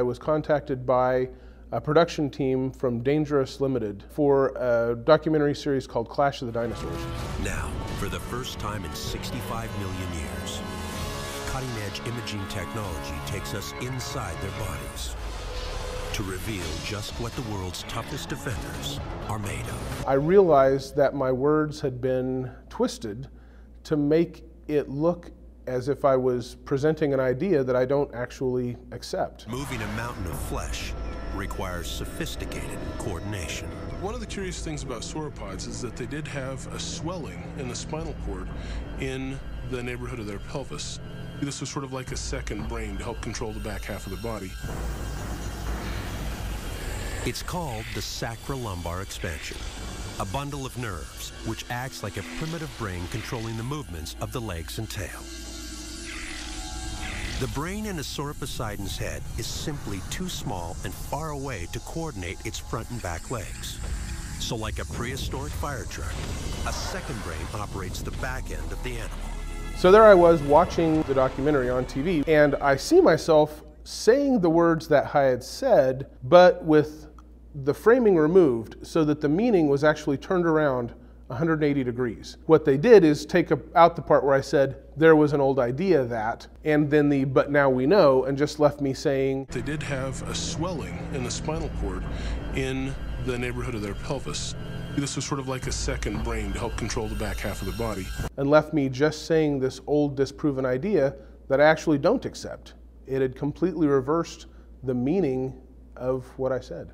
I was contacted by a production team from Dangerous Limited for a documentary series called Clash of the Dinosaurs. Now, for the first time in 65 million years, cutting edge imaging technology takes us inside their bodies to reveal just what the world's toughest defenders are made of. I realized that my words had been twisted to make it look as if I was presenting an idea that I don't actually accept. Moving a mountain of flesh requires sophisticated coordination. One of the curious things about sauropods is that they did have a swelling in the spinal cord in the neighborhood of their pelvis. This was sort of like a second brain to help control the back half of the body. It's called the sacrolumbar expansion, a bundle of nerves which acts like a primitive brain controlling the movements of the legs and tail. The brain in a Sauroposeidon's head is simply too small and far away to coordinate its front and back legs. So like a prehistoric fire truck, a second brain operates the back end of the animal. So there I was watching the documentary on TV, and I see myself saying the words that had said, but with the framing removed so that the meaning was actually turned around 180 degrees. What they did is take out the part where I said there was an old idea that, and then the but now we know, and just left me saying. They did have a swelling in the spinal cord in the neighborhood of their pelvis. This was sort of like a second brain to help control the back half of the body. And left me just saying this old disproven idea that I actually don't accept. It had completely reversed the meaning of what I said.